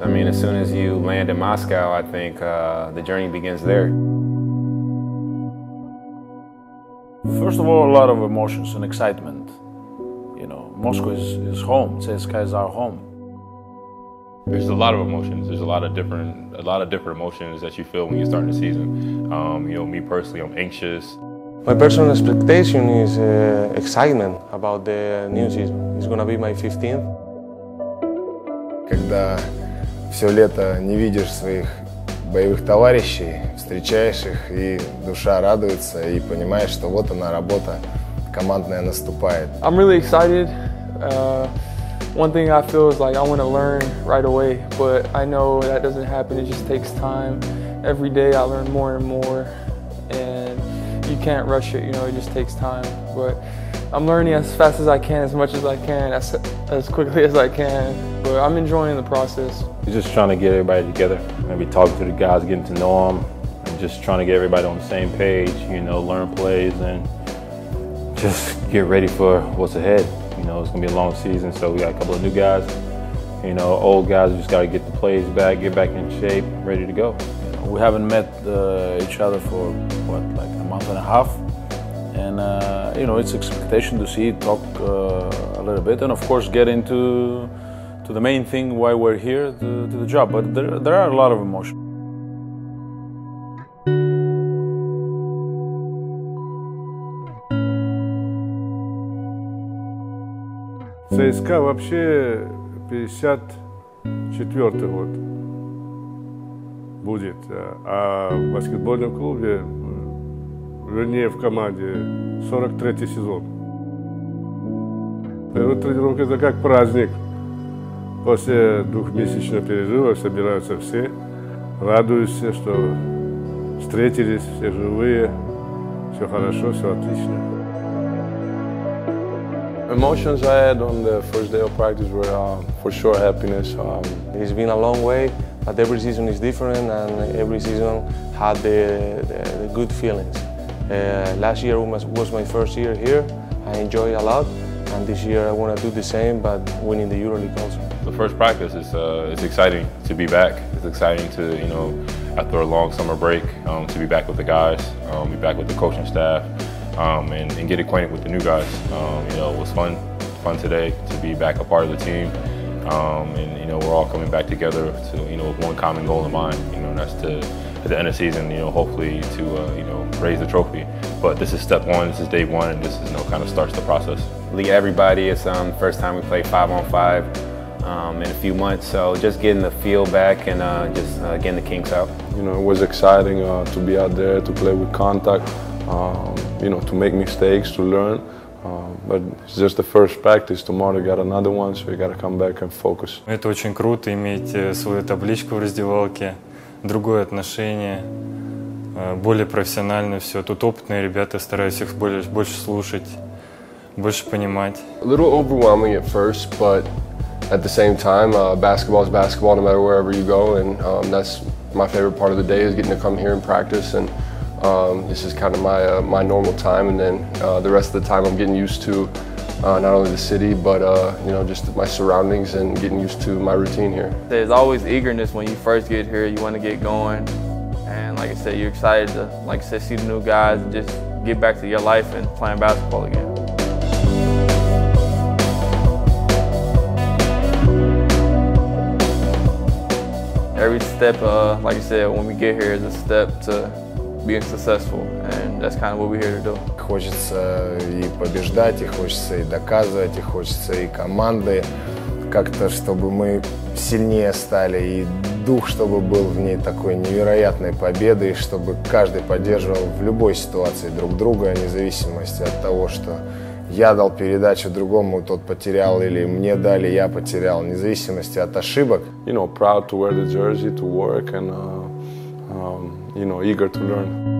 I mean, as soon as you land in Moscow, I think uh, the journey begins there. First of all, a lot of emotions and excitement. You know, Moscow is, is home. CSKA is our home. There's a lot of emotions. There's a lot of different, a lot of different emotions that you feel when you start the season. Um, you know, me personally, I'm anxious. My personal expectation is uh, excitement about the new season. It's gonna be my 15th. Когда все лето не видишь своих боевых товарищей, встречаешь их, и душа радуется, и понимаешь, что вот она работа командная наступает. I'm really excited. Uh, one thing I feel is like I want to learn right away, but I know that doesn't happen. It just takes time. Every day I learn more and more, and you can't rush it. You know, it just takes time. But I'm learning as fast as I can, as much as I can, as, as quickly as I can. But I'm enjoying the process. We're just trying to get everybody together. Maybe talking to the guys, getting to know them, and just trying to get everybody on the same page. You know, learn plays and just get ready for what's ahead. You know, it's gonna be a long season, so we got a couple of new guys. You know, old guys just gotta get the plays back, get back in shape, ready to go. We haven't met uh, each other for what, like a month and a half, and uh, you know, it's expectation to see, talk uh, a little bit, and of course, get into to the main thing why we're here, to, to the job. But there, there are a lot of emotions. ЦСКА вообще 54 год будет, а в баскетбольном клубе, вернее в команде, 43 сезон. Первая тренировка это как праздник. После двухмесячного перерыва собираются все, радуются, что встретились, все живые, все хорошо, все отлично. Emotions I had on the first day of practice were um, for sure happiness. Um, It's been a long way, but every season is different, and every season had the, the, the good feelings. Uh, last year was, my first year here. I enjoyed a lot, and this year I want to do the same, but winning the EuroLeague also. The first practice is uh, it's exciting to be back. It's exciting to you know after a long summer break um, to be back with the guys, um, be back with the coaching staff, um, and, and, get acquainted with the new guys. Um, you know, it was fun, fun today to be back a part of the team, um, and you know we're all coming back together to you know with one common goal in mind. You know, and that's to at the end of the season, you know, hopefully to uh, you know raise the trophy. But this is step one. This is day one, and this is you know kind of starts the process. Lead everybody. It's um first time we play five on five. Um, in a few months, so just getting the feel back and uh, just uh, getting the kinks out. You know, it was exciting uh, to be out there, to play with contact, um, you know, to make mistakes, to learn. but it's just the first practice. Tomorrow we got another one, so we got to come back and focus. Это очень круто иметь свою табличку в раздевалке, Другое отношение, более профессионально все. Тут опытные ребята, стараюсь их больше, больше слушать, больше понимать. A little overwhelming at first, but at the same time, uh, basketball is basketball no matter wherever you go, and um, that's my favorite part of the day is getting to come here and practice. And um, this is kind of my uh, my normal time, and then uh, the rest of the time I'm getting used to uh, not only the city, but uh, you know just my surroundings and getting used to my routine here. There's always eagerness when you first get here. You want to get going, and like I said, you're excited to, like said, see the new guys and just get back to your life and playing basketball again. every step, uh, like I said, when we get here is a step to being successful, and that's kind of what we're here to do. Хочется и побеждать, и хочется и доказывать, и хочется и команды как-то, чтобы мы сильнее стали, и дух, чтобы был в ней такой невероятной победы, и чтобы каждый поддерживал в любой ситуации друг друга, вне зависимости от того, что я дал передачу другому, тот потерял, или мне дали, я потерял, вне зависимости от ошибок. You know, proud to wear the jersey, to work, and uh, um, you know, eager to learn.